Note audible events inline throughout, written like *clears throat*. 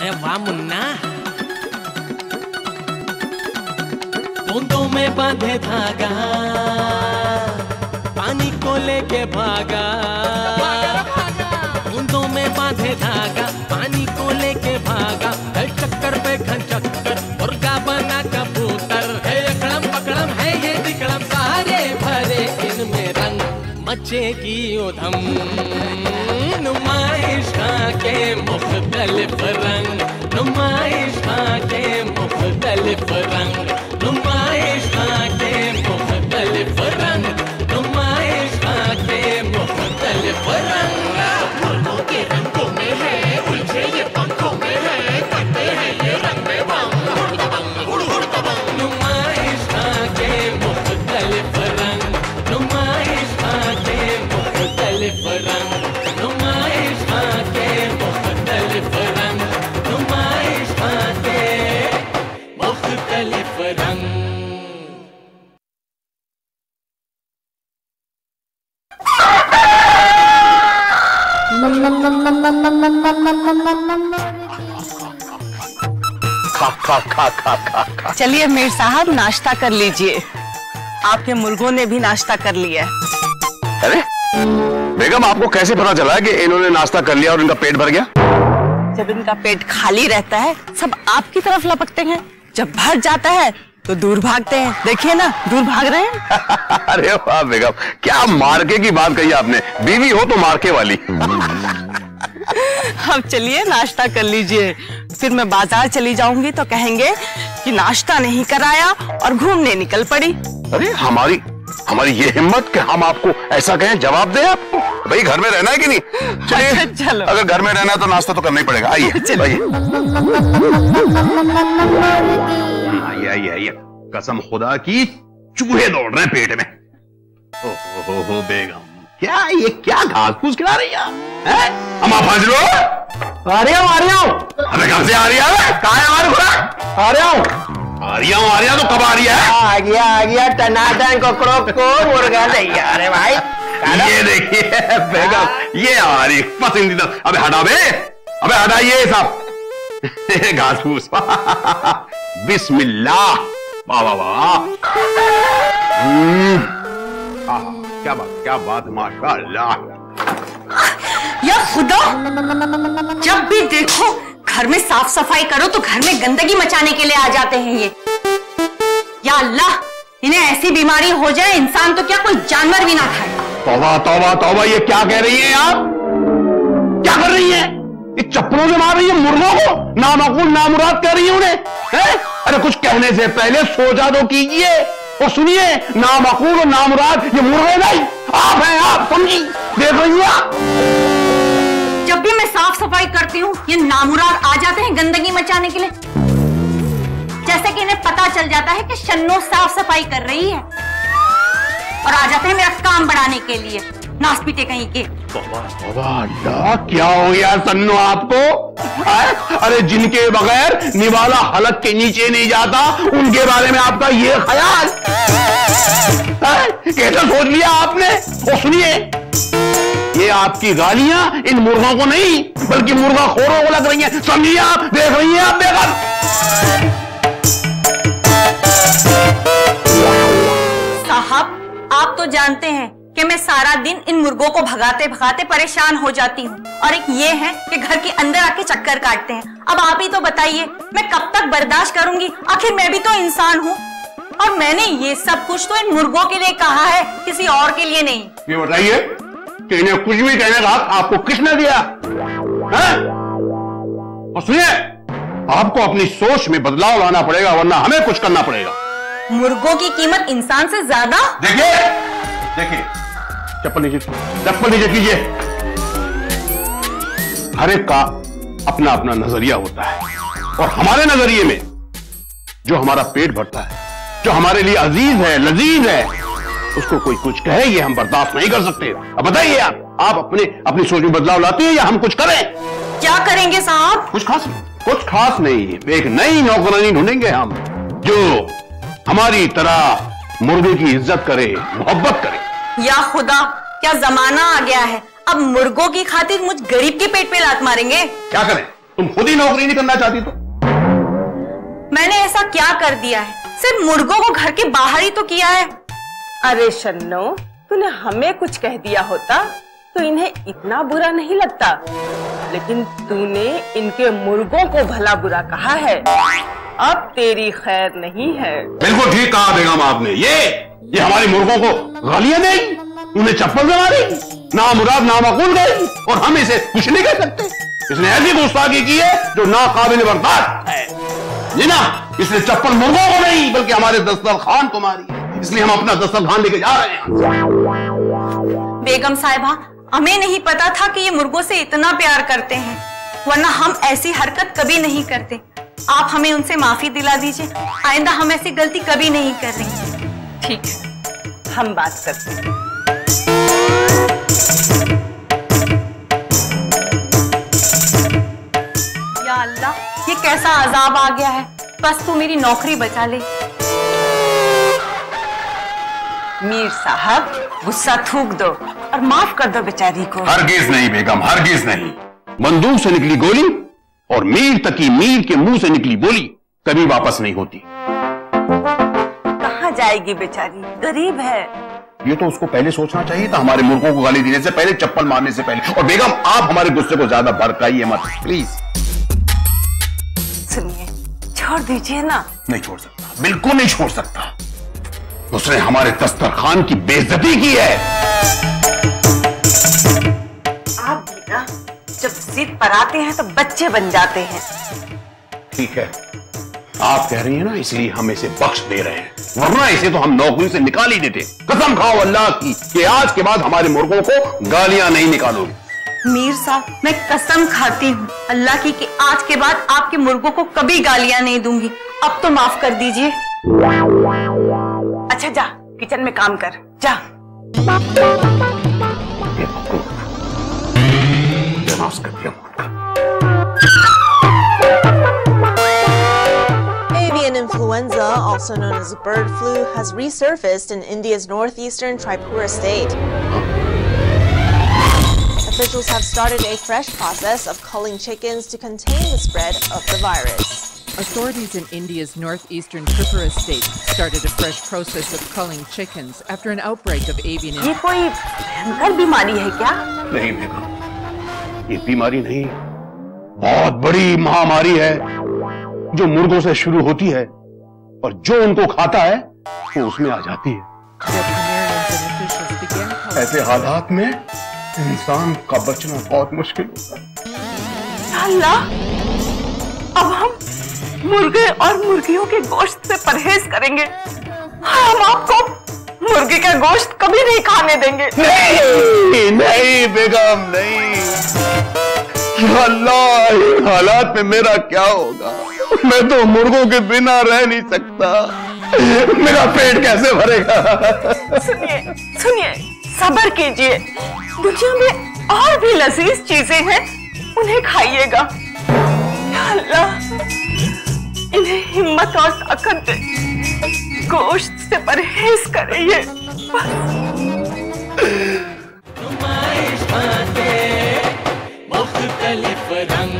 अरे वाह, मुन्ना। बूंदों में बांधे धागा, पानी को लेके भागा। बूंदों में बांधे धागा, पानी को लेके भागा। हर चक्कर पे खन चक्कर, मुर्गा बना कबूतर। है अकड़म पकड़म, है ये तिकड़म सारे भरे इनमें रंग मचेगी उधम। नुमाइश के मुख्तलिफ़ रंग नुमाइश के मुख्तलिफ़ रंग नुमाइश नाश्ता कर लीजिए। आपके मुर्गों ने भी नाश्ता कर लिया है। अरे बेगम आपको कैसे पता चला कि इन्होंने नाश्ता कर लिया और इनका पेट भर गया? जब इनका पेट खाली रहता है सब आपकी तरफ़ लपकते हैं। जब भर जाता है तो दूर भागते हैं। देखिए ना दूर भाग रहे हैं। *laughs* अरे वाह बेगम क्या मार्के की बात कही आपने? बीवी हो तो मार्के वाली। *laughs* अब चलिए नाश्ता कर लीजिए। फिर मैं बाज़ार चली जाऊँगी तो कहेंगे कि नाश्ता नहीं कराया और घूमने निकल पड़ी। अरे हमारी हमारी ये हिम्मत कि हम आपको ऐसा कहें जवाब दें आपको। भाई घर में रहना है कि नहीं? चलिए अच्छा, चलो। अगर घर में रहना है तो नाश्ता तो करना ही पड़ेगा। आइए। *laughs* आइए। आइए कसम खुदा की चूहे दौड़ रहे हैं पेट में। ओ हो हो हो बेगम। क्या ये क्या घास फूस खिला रही है? हैं? अम्मा भाज लो आ रहा हूँ आ रहा हूँ। अबे कहाँ से आ रही है? कहाँ है हमारे आ रहा हूँ? आ रही हूँ आ रही तो कब आ रही है? आ गया आ गया टनाटन कोकड़ो को मुर्गा तैयार है भाई? ये देखिए बेगम ये रही पसंदीदा। अबे हटा बे। अबे हटाइए सब। *laughs* घास फूस *laughs* बिस्मिल्लाह वाह वाह वाह। हम्म, क्या बात क्या बात माशाअल्लाह या खुदा, जब भी देखो, घर में साफ़ सफ़ाई करो तो घर में गंदगी मचाने के लिए आ जाते हैं ये। या अल्लाह, इन्हें ऐसी बीमारी हो जाए, इंसान तो क्या कोई जानवर भी ना खाए। तौबा तौबा तौबा, ये क्या कह रही है आप? क्या कर रही है? ये चप्पलों से मार रही है मुर्गों को? नामकुल, नामुराद कह रही है उन्हें, हैं? अरे कुछ कहने से पहले सोचा तो कीजिए, और सुनिए, नामकुल और नामुराद, ये मुर्गे नहीं, आप हैं आप, समझी, देख रही हैं आप? जब भी मैं साफ़ सफ़ाई करती हूँ, ये नामुराद आ जाते हैं गंदगी मचाने के लिए। जैसे कि इन्हें पता चल जाता है कि शन्नो साफ़ सफ़ाई कर रही है। और आ जाते हैं मेरा काम बढ़ाने के लिए। नास पीटे कहीं के। क्या हो गया सन्नो आपको? हैं? अरे जिनके बगैर निवाला हलक के नीचे नहीं जाता, उनके बारे में आपका ये ख्याल? कैसे सोच लिया आपने? और सुनिए ये आपकी गालियाँ इन मुर्गों को नहीं बल्कि मुर्गा खोरों को लग रही हैं। समझिए आप देख रही हैं आप बेगम? साहब आप तो जानते हैं कि मैं सारा दिन इन मुर्गों को भगाते भगाते परेशान हो जाती हूँ। और एक ये है कि घर के अंदर आके चक्कर काटते हैं। अब आप ही तो बताइए मैं कब तक बर्दाश्त करूँगी? आखिर मैं भी तो इंसान हूँ। और मैंने ये सब कुछ तो इन मुर्गों के लिए कहा है किसी और के लिए नहीं। ये बताइए कि इन्हें कुछ भी कहने का आपको किसने दिया? हैं? और सुनिए आपको अपनी सोच में बदलाव लाना पड़ेगा वरना हमें कुछ करना पड़ेगा। मुर्गों की कीमत इंसान से ज़्यादा? देखिए देखिए चप्पल नीचे चप्पल नीचे कीजिए। हर एक का अपना अपना नज़रिया होता है। और हमारे नज़रिए में जो हमारा पेट भरता है जो हमारे लिए अज़ीज़ है लजीज है उसको कोई कुछ कहे ये हम बर्दाश्त नहीं कर सकते। अब बताइए आप आप अपने अपनी सोच में बदलाव लाते हैं या हम कुछ करें? क्या करेंगे साहब? कुछ खास कुछ खास नहीं एक नई नौकरानी ढूंढेंगे हम जो हमारी तरह मुर्गे की इज़्ज़त करे मोहब्बत करे। या खुदा क्या जमाना आ गया है? अब मुर्गों की खातिर मुझ गरीब के पेट पे लात मारेंगे? क्या करें? तुम खुद ही नौकरी नहीं करना चाहती तो? मैंने ऐसा क्या कर दिया है? सिर्फ़ मुर्गों को घर के बाहर ही तो किया है। अरे शन्नो, तूने हमें कुछ कह दिया होता तो इन्हें इतना बुरा नहीं लगता। लेकिन तूने इनके मुर्गों को भला बुरा कहा है। अब तेरी खैर नहीं है। बिल्कुल ठीक कहा बेगम आपने। ये ये हमारे मुर्गों को गालियाँ देगी उन्हें चप्पल में मारेगी ना मुराद ना मकूल गई और हम इसे कुछ नहीं कह सकते। इसने ऐसी गुस्ताखी की है जो ना काबिल बर्दाश्त है। ये ना, इसने चप्पल मुर्गों को नहीं, बल्कि हमारे दस्तरखान को मारी इसलिए हम अपना दस्तरखान लेके जा रहे हैं। बेगम साहिबा हमें नहीं पता था कि ये मुर्गों से इतना प्यार करते हैं वरना हम ऐसी हरकत कभी नहीं करते। आप हमें उनसे माफ़ी दिला दीजिए आइंदा हम ऐसी गलती कभी नहीं कर करेंगे ठीक है हम बात करते हैं। या अल्लाह ये कैसा अजाब आ गया है? बस तू मेरी नौकरी बचा ले। मीर साहब गुस्सा थूक दो और माफ़ कर दो बेचारी को। हरगिज नहीं बेगम हरगिज नहीं। बंदूक से निकली गोली और मीर तकी मीर के मुँह से निकली बोली कभी वापस नहीं होती। कहाँ जाएगी बेचारी? गरीब है। ये तो उसको पहले सोचना चाहिए था हमारे मुर्गों को गाली देने से पहले चप्पल मारने से पहले। और बेगम आप हमारे गुस्से को ज़्यादा भड़काइए मत प्लीज़ सुनिए छोड़ दीजिए ना। नहीं छोड़ सकता बिल्कुल नहीं छोड़ सकता। उसने हमारे दस्तरखान की बेइज्जती की है। आप भी ना जब जिद पर आते हैं तो बच्चे बन जाते हैं। ठीक है। आप कह रही हैं ना इसलिए हम इसे बख्श दे रहे हैं। वरना इसे तो हम नौकरी से निकाल ही देते। कसम खाओ अल्लाह की कि आज के बाद हमारे मुर्गों को गालियाँ नहीं निकालोगे। मीर साहब मैं कसम खाती हूँ अल्लाह की कि आज के बाद आपके मुर्गों को कभी गालियाँ नहीं दूँगी। अब तो माफ़ कर दीजिए। अच्छा जा किचन में काम कर जा जनाब कर दिया Avian influenza, also known as bird flu, has resurfaced in India's northeastern Tripura state. Officials have started a fresh process of culling chickens to contain the spread of the virus. Authorities in India's northeastern Tripura state started a fresh process of culling chickens after an outbreak of avian ये कोई भयंकर बीमारी है क्या नहीं बेगम ये बीमारी नहीं बहुत बड़ी महामारी है जो मुर्गों से शुरू होती है और जो उनको खाता है वो उसमें आ जाती है ऐसे हालात में इंसान का बचना बहुत मुश्किल होता है अल्लाह मुर्गे और मुर्गियों के गोश्त से परहेज करेंगे। हम आपको मुर्गे का गोश्त कभी नहीं खाने देंगे। नहीं नहीं बेगम नहीं। अल्लाह हालात में मेरा क्या होगा? मैं तो मुर्गों के बिना रह नहीं सकता। मेरा पेट कैसे भरेगा? सुनिए सुनिए सब्र कीजिए। दुनिया में और भी लजीज चीज़ें हैं उन्हें खाइएगा। अल्लाह हिम्मत और ताकत दे गोश्त से परहेज मुख्तलिफ़ रंग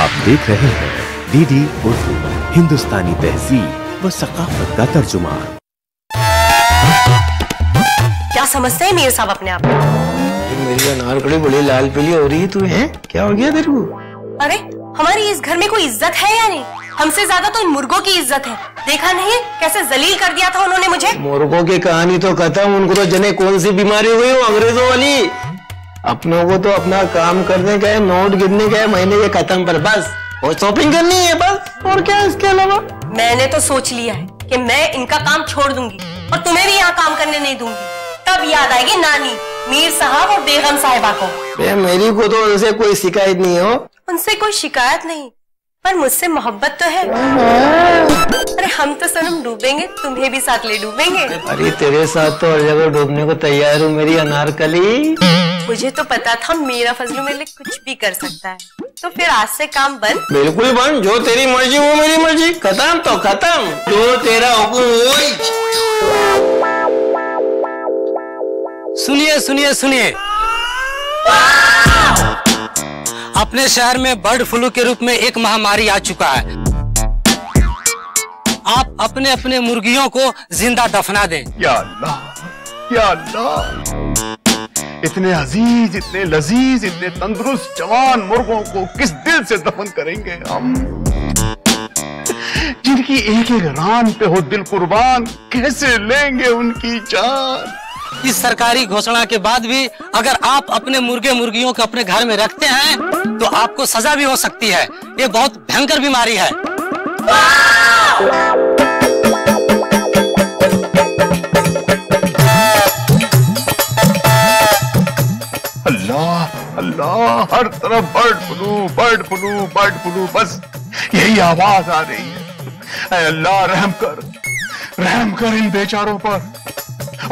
आप देख रहे हैं डीडी उर्दू हिंदुस्तानी तहजीब व सकाफत का तर्जुमान क्या समझते हैं मीर साहब अपने आप? मेरी अनारकड़ी बड़ी लाल पीली हो रही है तू है? क्या हो गया तेरे को? अरे हमारी इस घर में कोई इज़्ज़त है या नहीं? हमसे ज़्यादा तो इन मुर्गों की इज़्ज़त है। देखा नहीं? कैसे जलील कर दिया था उन्होंने मुझे? मुर्गों की कहानी तो खत्म उनको तो जने कौन सी बीमारी हुई हो अंग्रेज़ों वाली? अपनों को तो अपना काम करने का है नोट गिरने का है महीने के खत्म पर बस। और शॉपिंग करनी है बस। और क्या इसके अलावा? मैंने तो सोच लिया है कि मैं इनका काम छोड़ दूँगी और तुम्हें भी यहाँ काम करने नहीं दूँगी। तब याद आएगी नानी मीर साहब और बेगम साहिबा को। मेरी को तो उनसे कोई शिकायत नहीं हो। उनसे कोई शिकायत नहीं पर मुझसे मोहब्बत तो है। अरे हम तो सनम डूबेंगे तुम्हें भी साथ ले डूबेंगे। अरे तेरे साथ तो हर जगह डूबने को तैयार हूँ मेरी अनारकली। मुझे तो पता था मेरा फजलू मेरे लिए कुछ भी कर सकता है। तो फिर आज से काम बंद। बिल्कुल बंद जो तेरी मर्ज़ी वो मेरी मर्ज़ी। खत्म तो खत्म जो तेरा हुक्म वही। सुनिए सुनिए सुनिए। अपने शहर में बर्ड फ्लू के रूप में एक महामारी आ चुका है। आप अपने अपने मुर्गियों को ज़िंदा दफना दें। या अल्लाह या अल्लाह। इतने अज़ीज़, इतने लजीज, इतने तंदुरुस्त, जवान मुर्गों को किस दिल से दफन करेंगे हम? जिनकी एक एक रान पे हो दिल कुर्बान, कैसे लेंगे उनकी जान? इस सरकारी घोषणा के बाद भी अगर आप अपने मुर्गे मुर्गियों को अपने घर में रखते हैं तो आपको सजा भी हो सकती है। ये बहुत भयंकर बीमारी है। अल्लाह अल्लाह, हर तरफ़ bird flu bird flu bird flu, बस यही आवाज़ आ रही है। अल्लाह, रहम कर रहम कर इन बेचारों पर।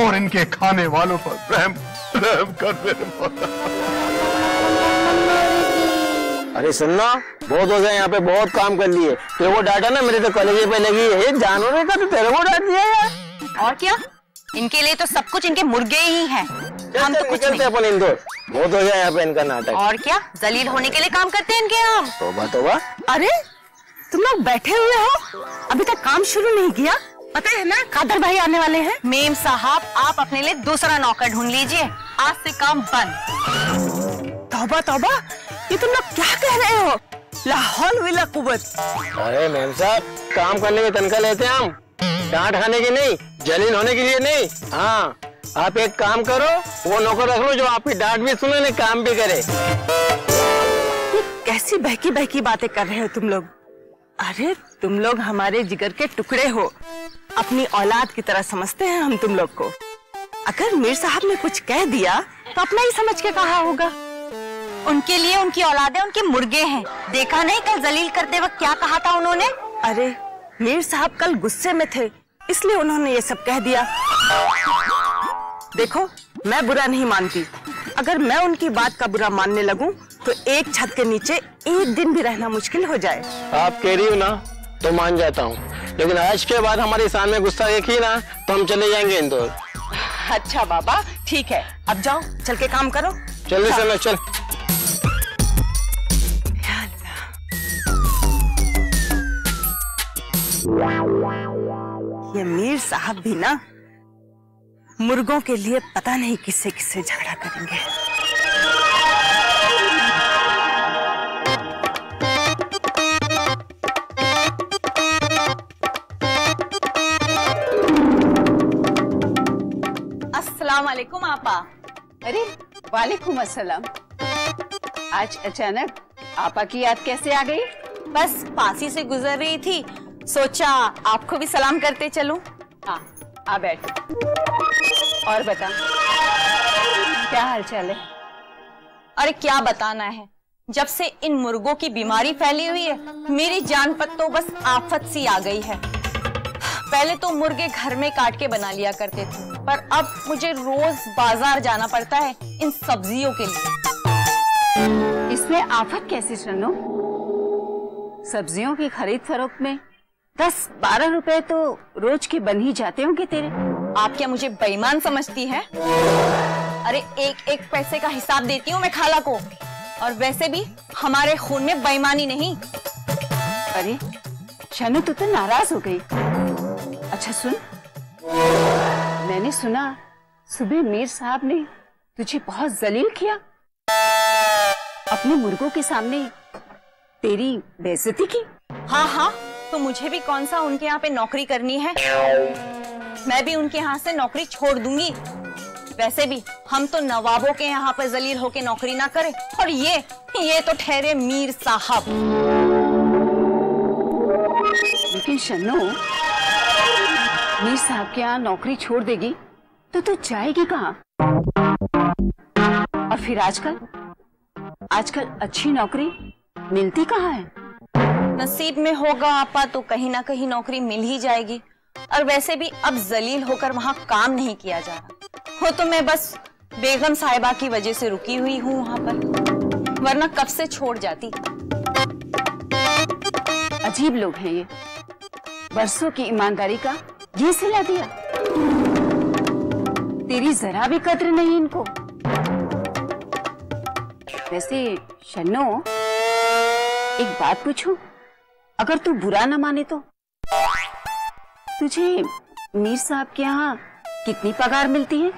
और इनके खाने वालों पर रहम रहम कर मेरे अरे सुनना बहुत हो गया यहाँ पे बहुत काम कर लिए। तेरे को डांटा ना मेरे तो कलेजे पे लगी है ये जानवरों का तो? तेरे को डांट दिया यार। और क्या? इनके लिए तो सब कुछ इनके मुर्गे ही हैं। हम तो कुछ नहीं। अपन इंदौर। बहुत हो गया यहाँ पे इनका नाटक। और क्या? जलील होने के लिए काम करते हैं इनके हम तोबा तोबा अरे तुम लोग बैठे हुए हो? अभी तक काम शुरू नहीं किया? पता है ना कादर भाई आने वाले हैं। मेम साहब आप अपने लिए दूसरा नौकर ढूंढ लीजिए। आज से काम बंद। तौबा तौबा ये तुम लोग क्या कह रहे हो? लाहौल विला कुवत। अरे मेम साहब काम करने की तनख्वाह लेते हैं हम। डांट खाने की नहीं जलील होने के लिए नहीं। हाँ आप एक काम करो वो नौकर रख लो जो आपकी डांट भी सुने ने काम भी करे। ये कैसी बहकी बहकी बातें कर रहे हो तुम लोग? अरे तुम लोग हमारे जिगर के टुकड़े हो। अपनी औलाद की तरह समझते हैं हम तुम लोग को। अगर मीर साहब ने कुछ कह दिया तो अपना ही समझ के कहा होगा। उनके लिए उनकी औलादे उनके मुर्गे हैं। देखा नहीं कल जलील करते वक्त क्या कहा था उन्होंने? अरे मीर साहब कल गुस्से में थे इसलिए उन्होंने ये सब कह दिया। देखो मैं बुरा नहीं मानती। अगर मैं उनकी बात का बुरा मानने लगूं तो एक छत के नीचे एक दिन भी रहना मुश्किल हो जाए। आप कह रही हो ना तो मान जाता हूँ। लेकिन आज के बाद हमारे सामने गुस्सा देखी ना तो हम चले जाएँगे इंदौर। अच्छा बाबा ठीक है। अब जाओ चल के काम करो। चल चलो। चल। ये मीर साहब भी ना मुर्गों के लिए पता नहीं किससे किससे झगड़ा करेंगे। वालेकुम आपा अरे वालेकुम अस्सलाम। आज अचानक आपा की याद कैसे आ गई? बस पासी से गुजर रही थी। सोचा आपको भी सलाम करते चलूँ। हाँ आ बैठ। और बता क्या हाल चाल है? अरे क्या बताना है? जब से इन मुर्गों की बीमारी फैली हुई है मेरी जान पर तो बस आफत सी आ गई है। पहले तो मुर्गे घर में काट के बना लिया करते थे। पर अब मुझे रोज बाज़ार जाना पड़ता है इन सब्जियों के लिए। इसमें आफत कैसी सुनो सब्जियों की खरीद फरोख्त में दस बारह रुपए तो रोज के बन ही जाते होंगे तेरे। आप क्या मुझे बेईमान समझती है? अरे एक एक पैसे का हिसाब देती हूँ मैं खाला को। और वैसे भी हमारे खून में बेईमानी नहीं। अरे, शनु तू तो नाराज़ हो गई। अच्छा सुन। मैंने सुना सुबह मीर साहब ने तुझे बहुत जलील किया। अपने मुर्गों के सामने तेरी बेइज्जती की। हाँ हाँ तो मुझे भी कौन सा उनके यहाँ पे नौकरी करनी है? मैं भी उनके यहाँ से नौकरी छोड़ दूँगी। वैसे भी हम तो नवाबों के यहाँ पर जलील होके नौकरी ना करें। और ये ये तो ठहरे मीर साहब। लेकिन शन्नो मीर साहब के यहाँ नौकरी छोड़ देगी तो तू जाएगी कहाँ? और फिर आजकल? आजकल अच्छी नौकरी मिलती कहाँ है? नसीब में होगा आपा तो कहीं ना कहीं नौकरी मिल ही जाएगी। और वैसे भी अब जलील होकर वहाँ काम नहीं किया जा रहा। हो तो मैं बस बेगम साहिबा की वजह से रुकी हुई हूँ वहाँ पर। वरना कब से छोड़ जाती? अजीब लोग हैं ये। बरसों की ईमानदारी का ये सिला दिया। तेरी जरा भी कद्र नहीं इनको। वैसे शन्नो एक बात पूछूँ? अगर तू बुरा ना माने तो? तुझे मीर साहब के यहाँ कितनी पगार मिलती है?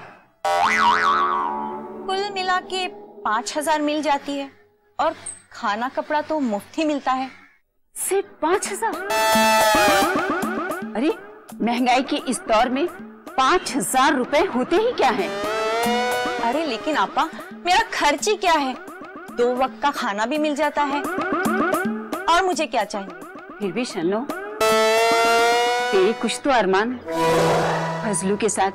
कुल मिला के पाँच हज़ार मिल जाती है। और खाना कपड़ा तो मुफ़्त ही मिलता है। सिर्फ़ पाँच हज़ार? अरे महँगाई के इस दौर में पाँच हज़ार रूपए होते ही क्या है? अरे लेकिन आपा मेरा खर्च ही क्या है? दो वक्त का खाना भी मिल जाता है। और मुझे क्या चाहिए? फिर भी शनो तेरे कुछ तो अरमान फजलू के साथ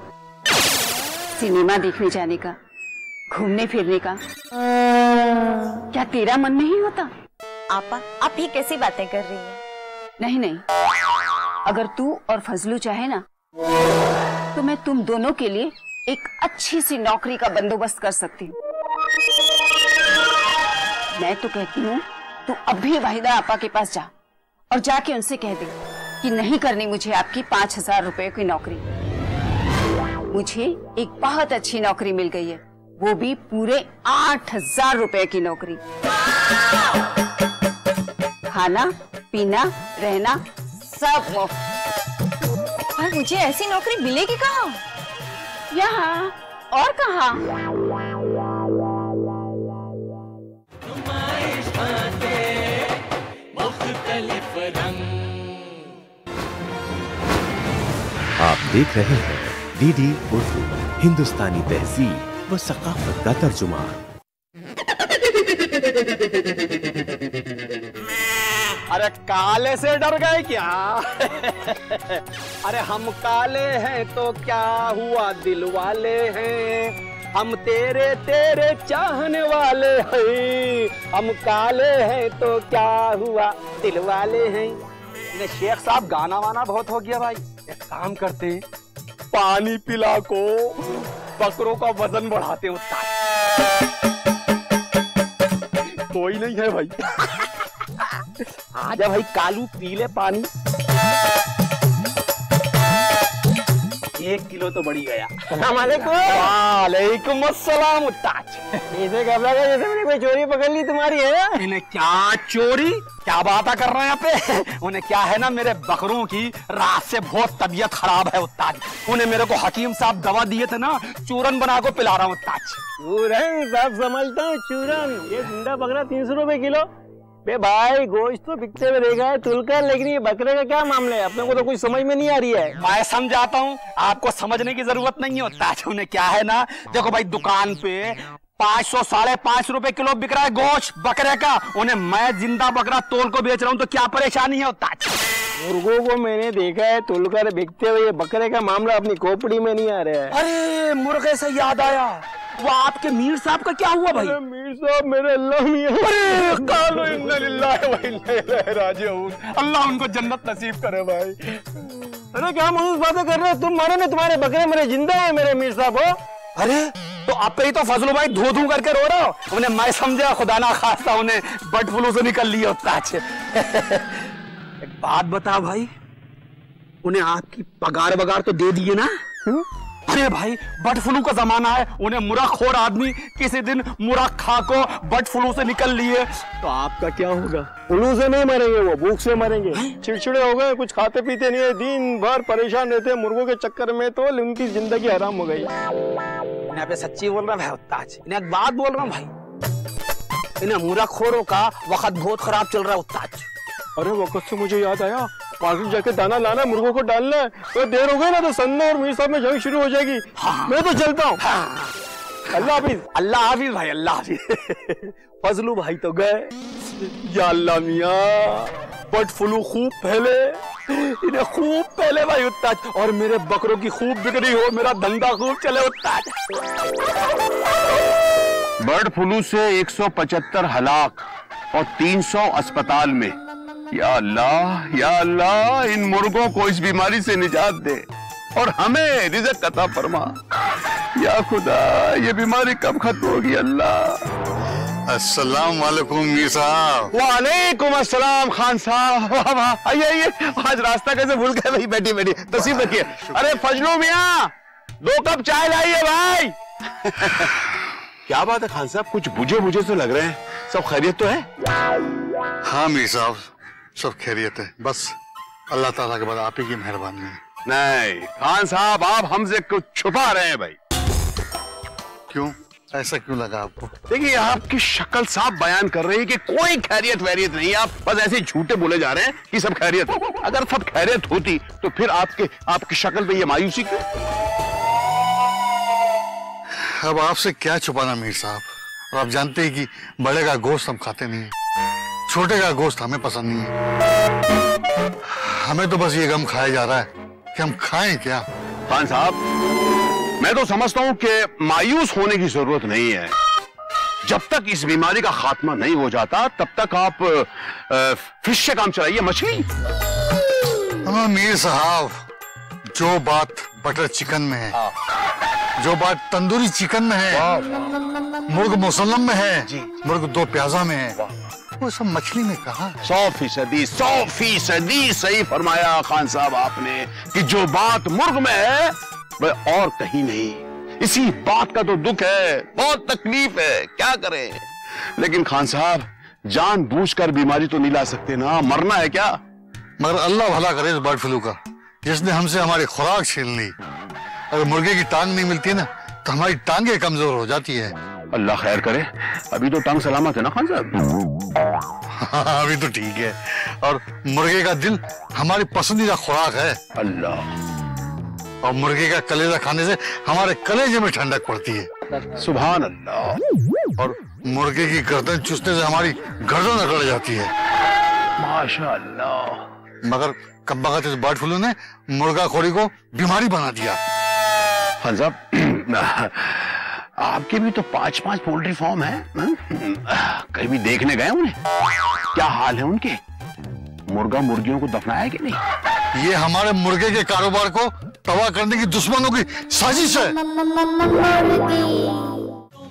सिनेमा देखने जाने का घूमने फिरने का। क्या तेरा मन नहीं होता? आपा आप ये कैसी बातें कर रही हैं? नहीं नहीं। अगर तू और फजलू चाहे ना तो मैं तुम दोनों के लिए एक अच्छी सी नौकरी का बंदोबस्त कर सकती हूँ। मैं तो कहती हूँ, तू अभी वाहिदा आपा के पास जा और जाके उनसे कह दे कि नहीं करनी मुझे आपकी पाँच हज़ार रुपए की नौकरी। मुझे एक बहुत अच्छी नौकरी मिल गई है, वो भी पूरे आठ हज़ार रुपए की नौकरी। खाना, पीना, रहना सब मुफ़्त और मुझे ऐसी नौकरी मिलेगी कहाँ? यहाँ। और कहाँ? आप देख रहे हैं डीडी उर्दू हिंदुस्तानी तहजीब व सकाफत का तर्जुमा। अरे काले से डर गए क्या? अरे हम काले हैं तो क्या हुआ दिल वाले हैं? हम तेरे तेरे चाहने वाले हैं। हम काले हैं तो क्या हुआ दिल वाले हैं शेख साहब गाना वाना बहुत हो गया भाई। एक काम करते पानी पिला को बकरों का वज़न बढ़ाते हैं कोई नहीं है भाई। आजा भाई कालू पीले पानी। एक किलो तो बढ़ी गया। वालेकुम अस्सलाम ऐसे घबरा गया? जैसे मैंने कोई चोरी पकड़ ली तुम्हारी है इन्हें क्या चोरी? क्या बात कर रहे हैं यहाँ पे? उन्हें क्या है ना मेरे बकरों की रात से बहुत तबीयत खराब है उत्ताज उन्हें मेरे को हकीम साहब दवा दिए थे ना चूरन बना को पिला रहा हूँ उस्ताद। चूरन सब समझता हूँ चूरन। ये ज़िंदा बकरा तीन सौ रूपए किलो। बे भाई गोश्त तो बिकते हुए रहेगा तुलकर लेकिन ये बकरे का क्या मामला है? अपने को तो कुछ समझ में नहीं आ रही है। मैं समझाता हूँ आपको समझने की ज़रूरत नहीं है। होता उन्हें क्या है ना देखो भाई दुकान पे पाँच सौ साढ़े पाँच रुपए किलो बिक रहा है गोश्त बकरे का। उन्हें मैं ज़िंदा बकरा तोल को बेच रहा हूँ तो क्या परेशानी है? होता मुर्गों को मैंने देखा है तुलकर बिकते हुए बकरे का मामला अपनी खोपड़ी में नहीं आ रहा है। अरे मुर्गे से याद आया। वो आपके मीर साहब का क्या हुआ भाई? मीर साहब मेरे अल्लाह *laughs* अल्लाह उनको जन्नत नसीब करे भाई। अरे क्या मनुष्य बातें कर रहे हो? तुम मारे ना तुम्हारे बकरे मेरे ज़िंदा है मेरे मीर साहब हो? अरे तो आप पे ही तो फजलू भाई धो धू करके रो रहा हो। उन्हें मैं समझा खुदा ना खास्ता उन्हें बर्ड फ्लू से निकल लिया होता *laughs* एक बात बता भाई उन्हें आपकी पगार वगार तो दे दिए ना? अरे भाई बर्ड फ्लू का जमाना है। उन्हें मुरखोर आदमी किसी दिन मुरख खा को बर्ड फ्लू से निकल लिए। तो आपका क्या होगा? फ्लू से नहीं मरेंगे वो भूख से मरेंगे। चिड़चिड़े हो गए कुछ खाते पीते नहीं है। दिन भर परेशान रहते हैं मुर्गों के चक्कर में तो उनकी ज़िंदगी हराम हो गई। इन्हें पे सच्ची बोल रहा भाई उत्ताज इन्हें एक बात बोल रहा हूँ भाई। इन्हें मुरखोरों का वक्त बहुत खराब चल रहा है उत्ताज अरे वक्त से मुझे याद आया। मार्केट जाके दाना लाना मुर्गों को डालना। है तो देर हो गई ना तो सन्ना और मीर साहब में जंग शुरू हो जाएगी। हाँ। मैं तो चलता हूँ। अल्लाह हाफिज। अल्लाह हाफिज भाई अल्लाह हाफिज। *laughs* फजलू भाई तो गए। या अल्लाह मियाँ बर्ड फ्लू खूब फैले। इन्हें खूब पहले भाई उत्ताज और मेरे बकरों की खूब बिक्री हो मेरा धंधा खूब चले उत्ताज बर्ड फ्लू से 175 हलाक और 300 अस्पताल में। या अल्लाह या अल्लाह इन मुर्गों को इस बीमारी से निजात दे और हमें रिजक अता फरमा। या खुदा ये बीमारी कब खत्म होगी अल्लाह? अस्सलाम वालेकुम मीर साहब। वालेकुम अस्सलाम खान साहब। वाह वाह आइए आइए। आज रास्ता कैसे भूल गए? भाई बैठी बैठी तसीब रखिए। अरे फजलू मियाँ दो कप चाय लाइए भाई। क्या बात है खान साहब? कुछ बुझे बुझे तो लग रहे हैं। सब खैरियत तो है? हाँ मीर साहब। सब खैरियत है। बस अल्लाह ताला के बाद आप ही की मेहरबानी है। नहीं खान साहब आप हमसे कुछ छुपा रहे हैं भाई। क्यों? ऐसा क्यों लगा आपको? देखिए आपकी शक्ल साफ़ बयान कर रही है कि कोई खैरियत वैरियत नहीं है। आप बस ऐसे झूठे बोले जा रहे हैं कि सब खैरियत है। अगर सब खैरियत होती तो फिर आपके आपकी शक्ल पे ये मायूसी क्यों? अब आपसे क्या छुपाना मीर साहब? और आप जानते हैं कि बड़े का गोश्त हम खाते नहीं है। छोटे का गोश्त हमें पसंद नहीं है। हमें तो बस ये गम खाया जा रहा है कि हम खाएँ क्या? खान साहब मैं तो समझता हूँ कि मायूस होने की ज़रूरत नहीं है। जब तक इस बीमारी का खात्मा नहीं हो जाता तब तक आप फ़िश से काम चलाइए मछली। हाँ मीर साहब जो बात बटर चिकन में है जो बात तंदूरी चिकन में है मुर्ग मुसलम में है मुर्ग दो प्याजा में है वो सब मछली में कहा सौ फ़ीसदी सौ फ़ीसदी सही फरमाया खान साहब आपने कि जो बात मुर्ग में है वह और कहीं नहीं। इसी बात का तो दुख है बहुत तकलीफ़ है क्या करें? लेकिन खान साहब जान बूझकर बीमारी तो नहीं ला सकते ना मरना है क्या? मगर अल्लाह भला करे इस बर्ड फ्लू का जिसने हमसे हमारी खुराक छीन ली। अगर मुर्गे की टांग नहीं मिलती ना तो हमारी टांगे कमज़ोर हो जाती है। अल्लाह खैर करे अभी तो टांग सलामत है ना खान साहब? *laughs* अभी तो ठीक है। और मुर्गे का दिल हमारी पसंदीदा खुराक है। अल्लाह। और मुर्गे का कलेजा खाने से हमारे कलेजे में ठंडक पड़ती है। सुबह अल्लाह और मुर्गे की गर्दन चूसने से हमारी गर्दन अकड़ जाती है। माशाअल्लाह मगर कब बगत इस बर्ड फ्लू ने मुर्गा खोरी को बीमारी बना दिया? साहब *clears throat* आपके भी तो पाँच पाँच पोल्ट्री फार्म है हाँ? कहीं भी देखने गए उन्हें? क्या हाल है उनके? मुर्गा मुर्गियों को दफनाया कि नहीं? ये हमारे मुर्गे के कारोबार को तबाह करने की दुश्मनों की साजिश है।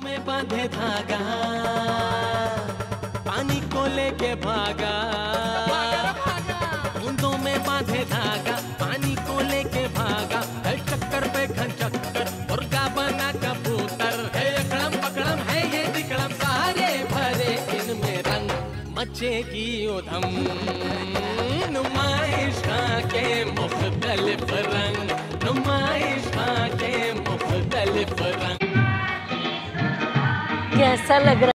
में बांधे धागा पानी को लेके भागा। मुख्तलिफ़ लग रहा